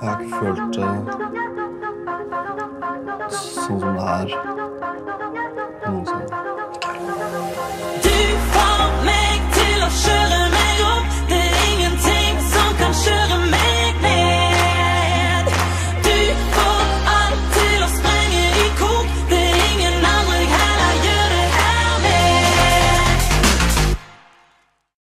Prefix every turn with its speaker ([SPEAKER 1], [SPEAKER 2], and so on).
[SPEAKER 1] Jeg har ikke følt det sånn som det er.